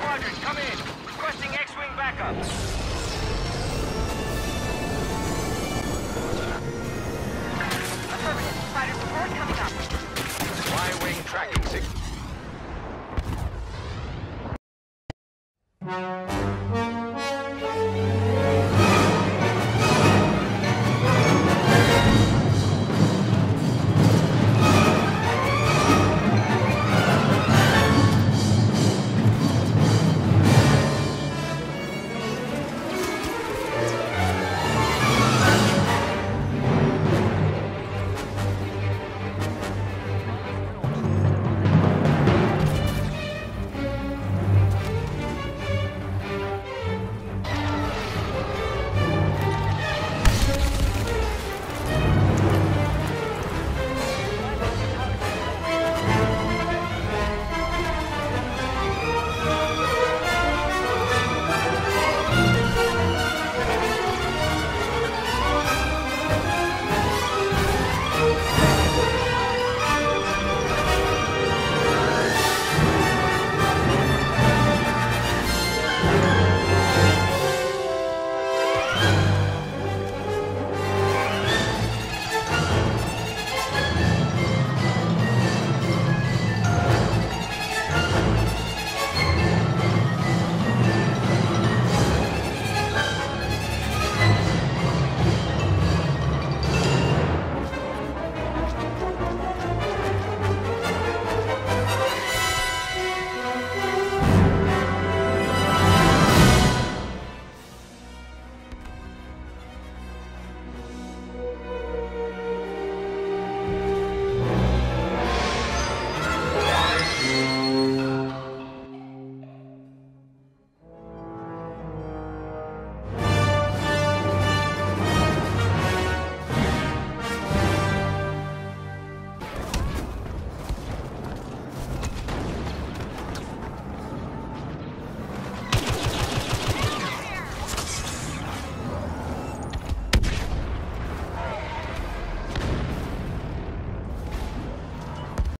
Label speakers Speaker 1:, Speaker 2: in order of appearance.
Speaker 1: Squadron, come in. Requesting X-Wing backup.